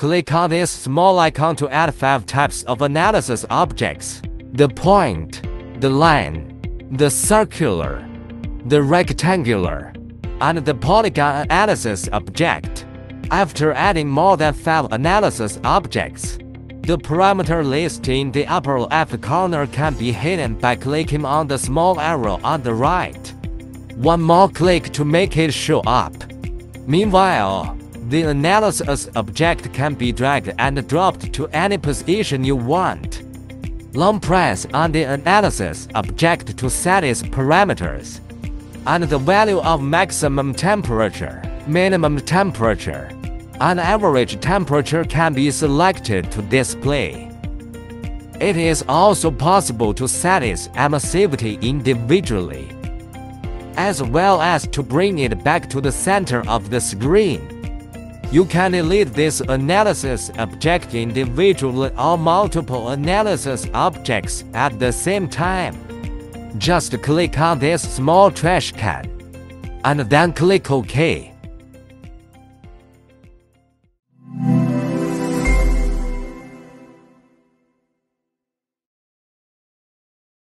Click on this small icon to add 5 types of analysis objects. The point, the line, the circular, the rectangular, and the polygon analysis object. After adding more than 5 analysis objects, the parameter list in the upper left corner can be hidden by clicking on the small arrow on the right. One more click to make it show up. Meanwhile, the analysis object can be dragged and dropped to any position you want. Long press on the analysis object to set its parameters. And the value of maximum temperature, minimum temperature, and average temperature can be selected to display. It is also possible to set its emissivity individually, as well as to bring it back to the center of the screen. You can delete this analysis object individually or multiple analysis objects at the same time. Just click on this small trash can, and then click OK.